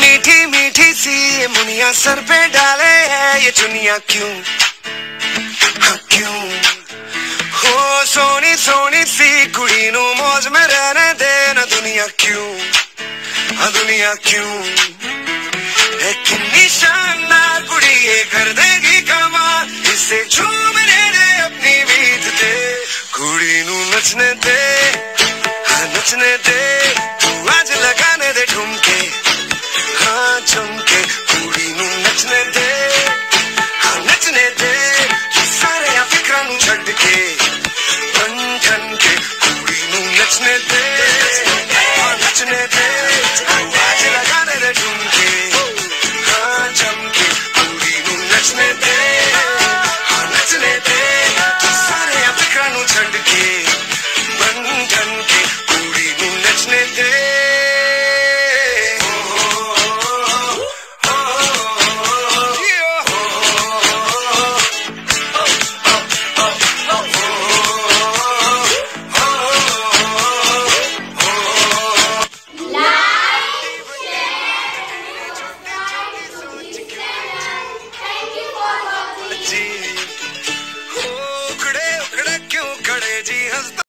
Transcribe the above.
मीठी मीठी सी ये मुनिया सर पे डाले है ये चुनिया क्यों? हाँ क्यों? हो सोनी सोनी सी कुड़ी नु मौज में रहने दे ना दुनिया क्यों? हाँ दुनिया क्यों? है कितनी शानदार कुड़ी ये कर देगी कमाल। इसे झूमने दे अपनी बीत दे। कुड़ी नु नचने दे हाँ नचने दे। आज लगाने दे ठुमके। हाँ कुड़ी नू नचने दे। हाँ नचने दे। सारे फ़िक्र छड़ के ठन के कुड़ी नू नचने दे। हाँ नचने दे। जी हंसता